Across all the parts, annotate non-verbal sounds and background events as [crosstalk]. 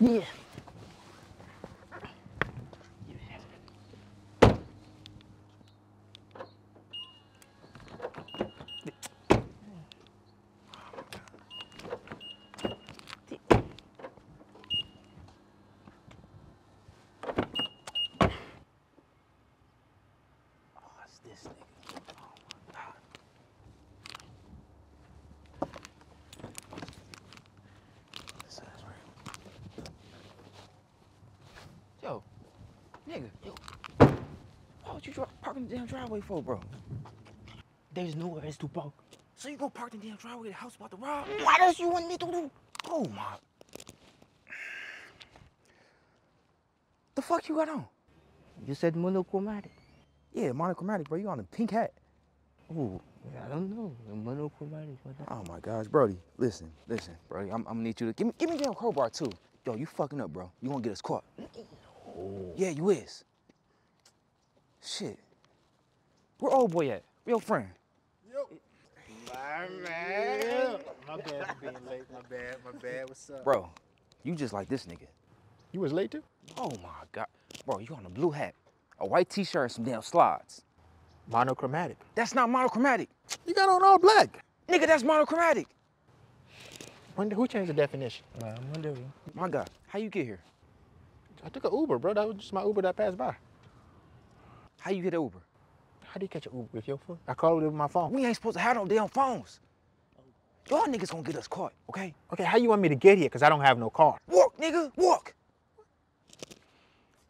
Yeah. This nigga. Oh my god. This ass right. Yo, nigga, yo. You dri- park in the damn driveway for, bro? There's nowhere else to park. So you go park in the damn driveway the house about to rob? Mm. What else you want me to do? Oh my. The fuck you got on? You said monochromatic. Yeah, monochromatic, bro. You on a pink hat. Ooh, I don't know. Monochromatic. Oh my gosh, Brody. Listen, listen, Brody. I'm, I'm gonna need you to give me give me damn crowbar too. Yo, you fucking up, bro. You gonna get us caught. Yeah, you is. Shit. Where old boy at? Where your friend? My man. My bad for being late. My bad. My bad. What's up? Bro, you just like this nigga. You was late too? Oh my god. Bro, you on a blue hat, a white t-shirt, and some damn slides. Monochromatic. That's not monochromatic. You got on all black. Nigga, that's monochromatic. When, who changed the definition? I'm wondering. My god, how you get here? I took an Uber, bro. That was just my Uber that passed by. How you get Uber? How do you catch an Uber with your phone? I called it with my phone. We ain't supposed to have no damn phones. Y'all niggas gonna get us caught, okay? Okay, how you want me to get here? Because I don't have no car. Walk, nigga, walk.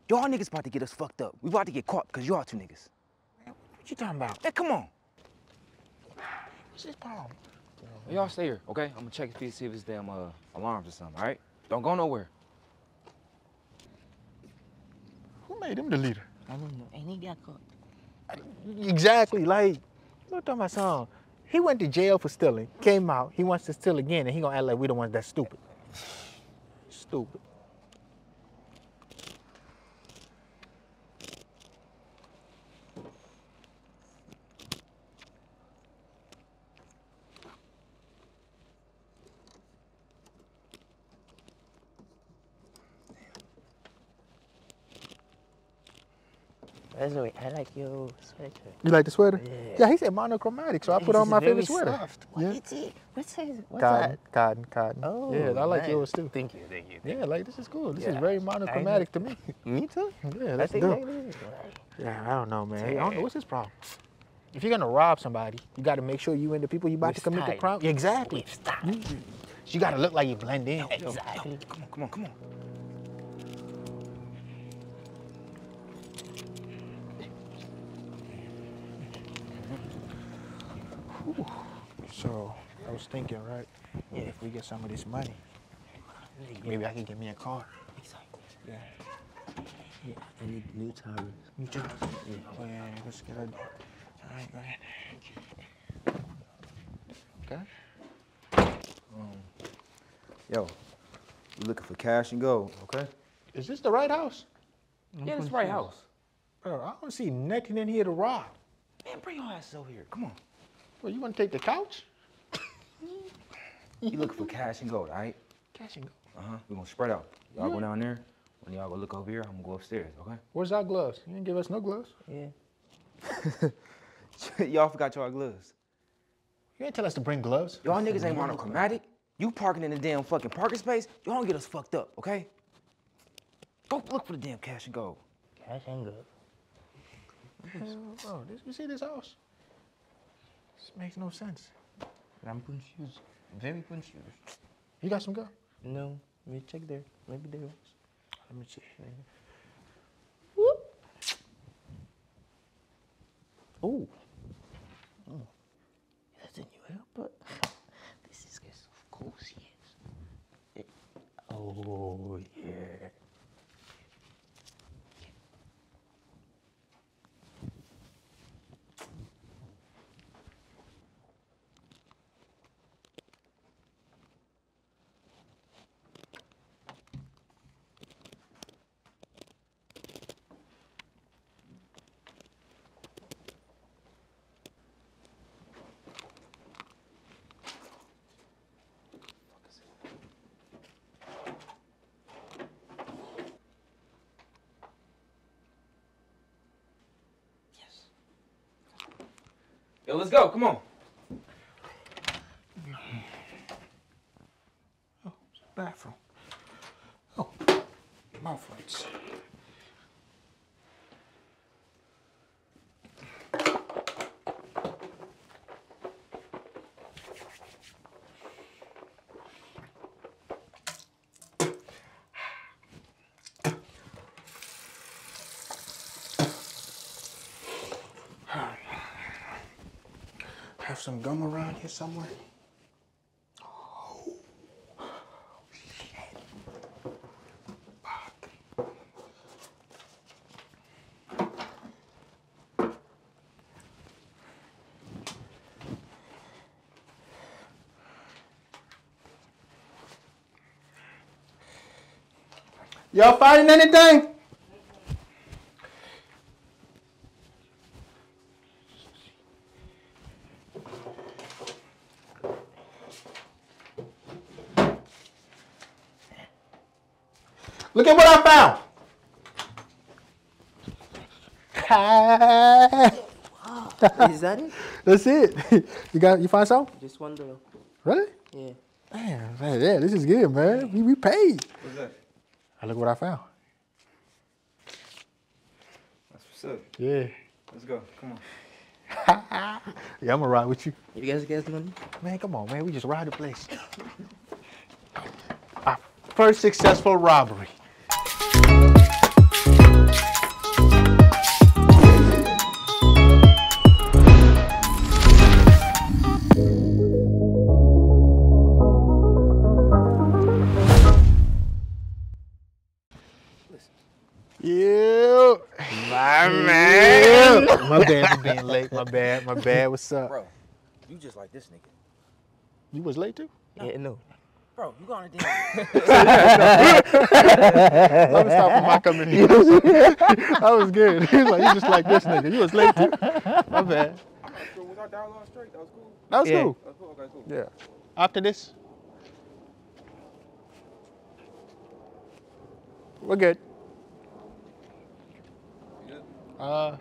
Y'all niggas about to get us fucked up. We about to get caught because y'all two niggas. What you talking about? Man, come on. What's this problem? Y'all stay here, okay? I'm gonna check and see if it's damn uh, alarms or something, all right? Don't go nowhere. Who made him the leader? I don't know. And he got caught. Exactly. Like, look at my son. He went to jail for stealing, came out, he wants to steal again, and he gonna act like we the ones that's stupid. Stupid. By the way, I like your sweater. You like the sweater? Yeah. Yeah, he said monochromatic, so I put on my favorite sweater. What Yeah. is it? What's it? What's Cotton, that? cotton, cotton. Oh, yeah, I like nice. yours too. Thank you, thank you. Yeah, like this is cool. This is Yeah, very I monochromatic to me. [laughs] Me too. Yeah, I let's think like it. Yeah, I don't know, man. I don't know what's his problem. If you're gonna rob somebody, you got to make sure you and the people you about to With commit the crime. Exactly. With style. Mm-hmm. You, you got to look like you blend in. Exactly. Come on, come on, come on. So I was thinking, right? Yeah, if we get some of this money, maybe I can get me a car. Exactly. Yeah. Yeah, I need new tires. You too. Oh, yeah, let's get a. All right, go ahead. Okay. Um, yo, we looking for cash and gold, okay? Is this the right house? Yeah, this right house. Bro, I don't see nothing in here to rob. Man, bring your ass over here. Come on. Well, you want to take the couch? You looking for cash and gold, all right? Cash and gold. Uh-huh. We're gonna spread out. Y'all go down there. When y'all go look over here, I'm gonna go upstairs, okay? Where's our gloves? You didn't give us no gloves. Yeah. [laughs] y'all forgot y'all gloves. You didn't tell us to bring gloves. Y'all niggas ain't monochromatic. You parking in the damn fucking parking space. Y'all don't get us fucked up, okay? Go look for the damn cash and gold. Cash and gold. Oh, this, you see this house? This makes no sense. I'm confused. Very confused. You got some go? No, let me check there. Maybe there was. Let me see. Oh. Oh. That's a new airport. Yo, let's go. Come on. Bathroom. Oh, mouth rights. Have some gum around here somewhere. Y'all finding anything? Look at what I found. Is that it? [laughs] That's it. [laughs] You got you find something? Just one dollar. Really? Yeah. Man, man, yeah, this is good, man. We, we paid. What's that? I look what I found. That's what's up. Yeah. Let's go. Come on. [laughs] Yeah, I'm gonna ride with you. You guys guys money? Man, come on, man. We just ride the place. Our first successful robbery. Bad. My [laughs] bad. What's up? Bro, you just like this nigga. You was late too? Yeah, no. Bro, you gonna [laughs] damn. [laughs] Let me stop from my coming in. that was good. He was like, you just like this nigga. You was late too. My bad. so was our dialogue straight? That was cool. That was Yeah. cool. That was cool. Okay, cool. Yeah. After this, we're good. You good? Uh,